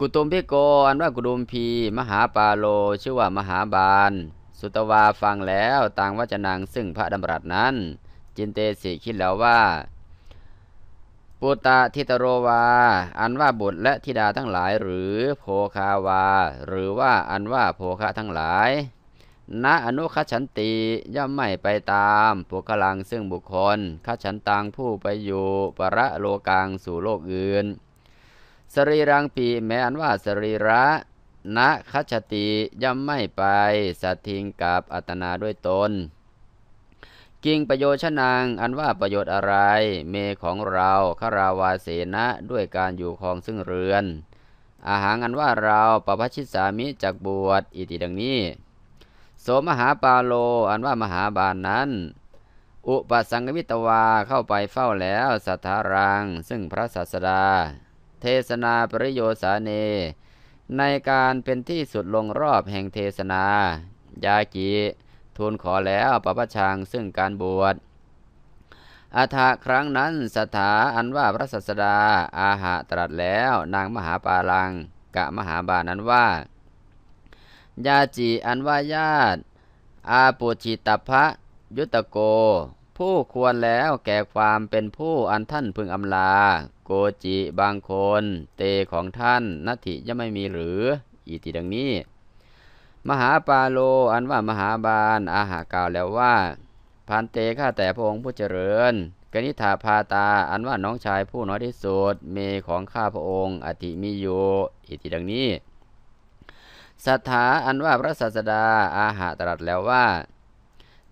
กุตุมพิโกอันว่ากุดุมพีมหาปาโลชื่อว่ามหาบาล สุตวาฟังแล้วต่างวจนังซึ่งพระดำรัสนั้น จินเตสิคิดแล้วว่าปุตตะทิตโรวา อันว่าบุตรและธิดาทั้งหลาย หรือโภคาวา หรือว่าอันว่าโภคะทั้งหลายณอนุคฉันติย่อมไม่ไปตามปุกลังซึ่งบุคคลขฉันตังผู้ไปอยู่ประโลกังสู่โลกอื่น สรีรังปีแม้อันว่าสรีระณคัจติย่อมไม่ไปสัตทิงกับอัตนาด้วยตน กิ่งประโยชนางอันว่าประโยชน์อะไร เมของเราคาราวาเสนะด้วยการอยู่คองซึ่งเรือน อาหารอันว่าเราปปชิสามิจากบวชอิติดังนี้ โสมหาปาโลอันว่ามหาบานนั้น อุปสังกวิตวาเข้าไปเฝ้าแล้วสัทธารัง ซึ่งพระศาสดา เทศนาปริโยสาเน ในการเป็นที่สุดลงรอบแห่งเทศนา ยากีทูลขอแล้วปปชางซึ่งการบวชอาถาครั้งนั้นสถาอันว่าพระสัสดาอาหะตรัสแล้วนางมหาปาลังกะมหาบานั้นว่า ยาจีอันว่าญาติ อาปุจิตพะยุตโก ผู้ควรแล้วแก่ความเป็นผู้อันท่านพึงอำลา โกจิบางคน เตของท่านนัตถิยังไม่มีหรือ อีติดังนี้ มหาปาโลอันว่ามหาบาลอาหากล่าวแล้วว่าพันเตข้าแต่พระองค์ผู้เจริญกนิธาพาตาอันว่าน้องชายผู้น้อยที่สุดเมของข้าพระองค์อติมีอยู่อิติดังนี้สัทธาอันว่าพระศาสดาอาหาตรัสแล้วว่า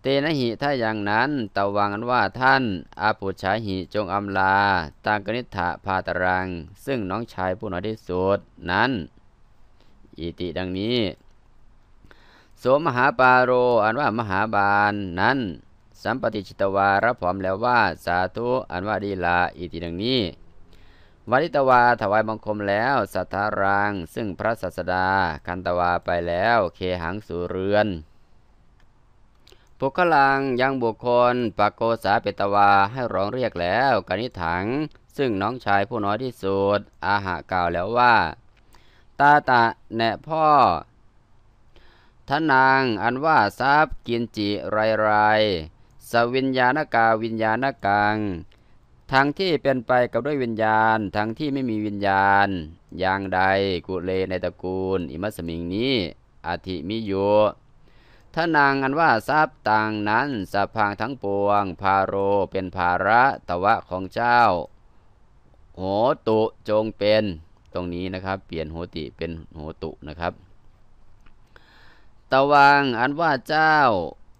เตนะหิถ้าอย่างนั้นตะวังว่าท่านอาปุชาหิจงอำลา ตางกนิฐะพาตรัง ซึ่งน้องชายผู้น้อยที่สุดนั้น อิติดังนี้โสมหาปาโรอันว่ามหาบาลนั้น สัมปติจิตวารับผอมแล้วว่าสาธุอันว่าดีลาอิติดังนี้วันิตวาถวายบังคมแล้วสัทธารัง ซึ่งพระสัสดา คันตวาไปแล้วเคหังสู่เรือน ปุคลังยังบุคคลปากโกสาเปตวาให้ร้องเรียกแล้วกนิถัง ซึ่งน้องชายผู้น้อยที่สุด อาหากล่าวแล้วว่า ตาตะแนะพ่อทนางอันว่าทรัพย์กินจิไรไรสวิญญาณกาวิญญาณกังทั้งที่เป็นไปกับด้วยวิญญาณ ทั้งที่ไม่มีวิญญาณ อย่างใดกุเลในตระกูล อิมัสมิงนี้อธิมิโย ถ้านางอันว่าทรัพย์ต่างนั้นสัพางทั้งปวง พาโรเป็นภาระตะวะของเจ้า โหตุจงเป็นตรงนี้นะครับ เปลี่ยนโหติเป็นโหตุนะครับตะวังอันว่าเจ้า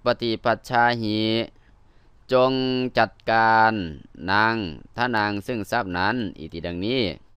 ปฏิปัชชาหีจงจัดการนางถ้านางซึ่งทรัพย์นั้น อิติดังนี้